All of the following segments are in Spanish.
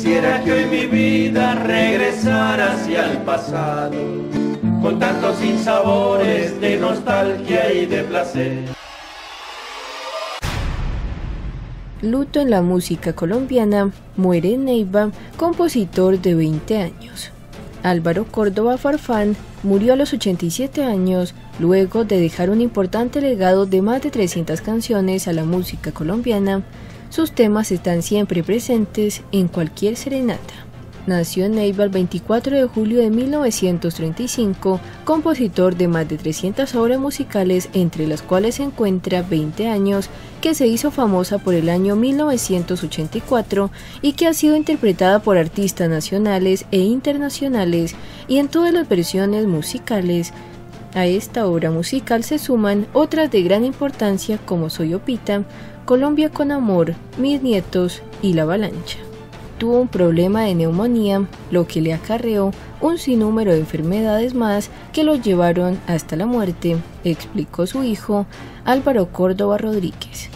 Quisiera que hoy mi vida regresara hacia el pasado, con tantos sinsabores de nostalgia y de placer. Luto en la música colombiana, muere Neiva, compositor de 20 años. Álvaro Córdoba Farfán murió a los 87 años luego de dejar un importante legado de más de 300 canciones a la música colombiana. Sus temas están siempre presentes en cualquier serenata. Nació en Neiva el 24 de julio de 1935, compositor de más de 300 obras musicales, entre las cuales se encuentra 20 años, que se hizo famosa por el año 1984 y que ha sido interpretada por artistas nacionales e internacionales y en todas las versiones musicales. A esta obra musical se suman otras de gran importancia como Soy Opita, Colombia con Amor, Mis Nietos y La Avalancha tuvo un problema de neumonía, lo que le acarreó un sinnúmero de enfermedades más que lo llevaron hasta la muerte, explicó su hijo Álvaro Córdoba Rodríguez.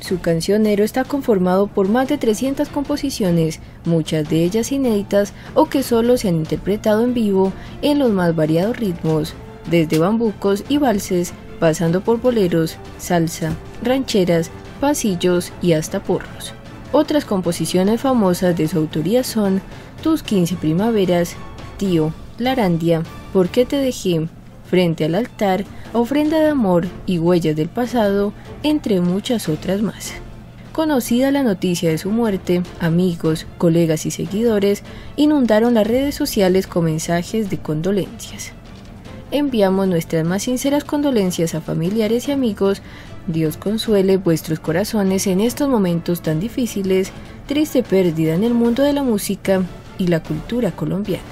Su cancionero está conformado por más de 300 composiciones, muchas de ellas inéditas o que solo se han interpretado en vivo en los más variados ritmos, desde bambucos y valses, pasando por boleros, salsa, rancheras, pasillos y hasta porros. Otras composiciones famosas de su autoría son Tus 15 primaveras, Tío, Larandia, ¿Por qué te dejé? Frente al altar, Ofrenda de amor y Huellas del pasado, entre muchas otras más. Conocida la noticia de su muerte, amigos, colegas y seguidores inundaron las redes sociales con mensajes de condolencias. Enviamos nuestras más sinceras condolencias a familiares y amigos Dios consuele vuestros corazones en estos momentos tan difíciles, triste pérdida en el mundo de la música y la cultura colombiana.